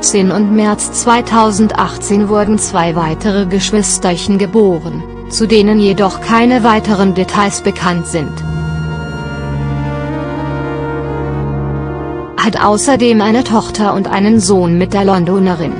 2017 und März 2018 wurden zwei weitere Geschwisterchen geboren, zu denen jedoch keine weiteren Details bekannt sind. Hat außerdem eine Tochter und einen Sohn mit der Londonerin.